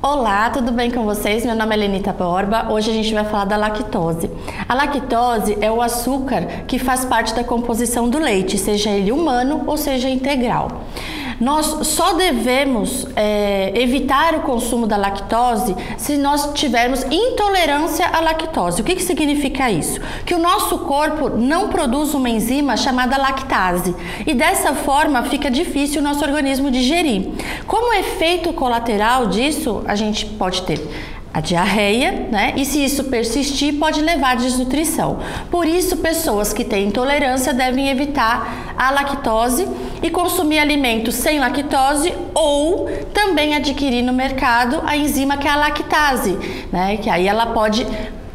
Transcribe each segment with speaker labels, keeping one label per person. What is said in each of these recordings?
Speaker 1: Olá, tudo bem com vocês? Meu nome é Lenita Borba. Hoje a gente vai falar da lactose. A lactose é o açúcar que faz parte da composição do leite, seja ele humano ou seja integral. Nós só devemos é, evitar o consumo da lactose se nós tivermos intolerância à lactose. O que, que significa isso? Que o nosso corpo não produz uma enzima chamada lactase e dessa forma fica difícil o nosso organismo digerir. Como efeito colateral disso, a gente pode ter a diarreia, né? E se isso persistir, pode levar à desnutrição. Por isso, pessoas que têm intolerância devem evitar a lactose e consumir alimentos sem lactose ou também adquirir no mercado a enzima que é a lactase, né? Que aí ela pode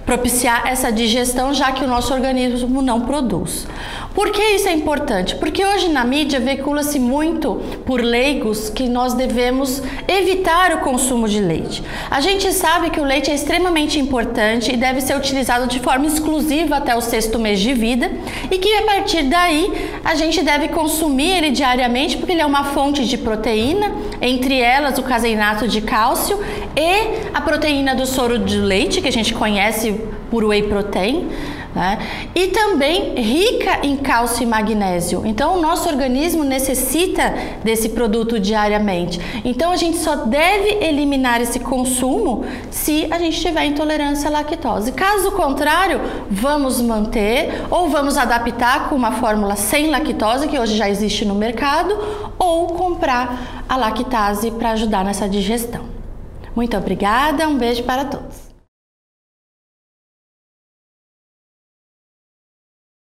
Speaker 1: propiciar essa digestão, já que o nosso organismo não produz. Por que isso é importante? Porque hoje na mídia veicula-se muito por leigos que nós devemos evitar o consumo de leite. A gente sabe que o leite é extremamente importante e deve ser utilizado de forma exclusiva até o sexto mês de vida e que a partir daí a gente deve consumir ele diariamente porque ele é uma fonte de proteína, entre elas o caseinato de cálcio e a proteína do soro de leite que a gente conhece por whey protein né? E também rica em cálcio e magnésio. Então, o nosso organismo necessita desse produto diariamente. Então, a gente só deve eliminar esse consumo se a gente tiver intolerância à lactose. Caso contrário, vamos manter ou vamos adaptar com uma fórmula sem lactose, que hoje já existe no mercado, ou comprar a lactase para ajudar nessa digestão. Muito obrigada, um beijo para todos.